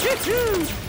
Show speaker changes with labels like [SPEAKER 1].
[SPEAKER 1] Choo-choo!